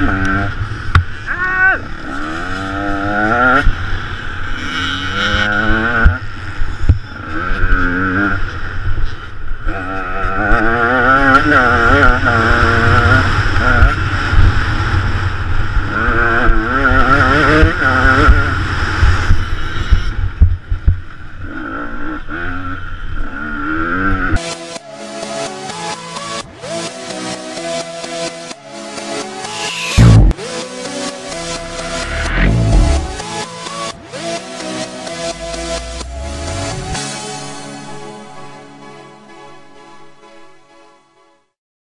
mà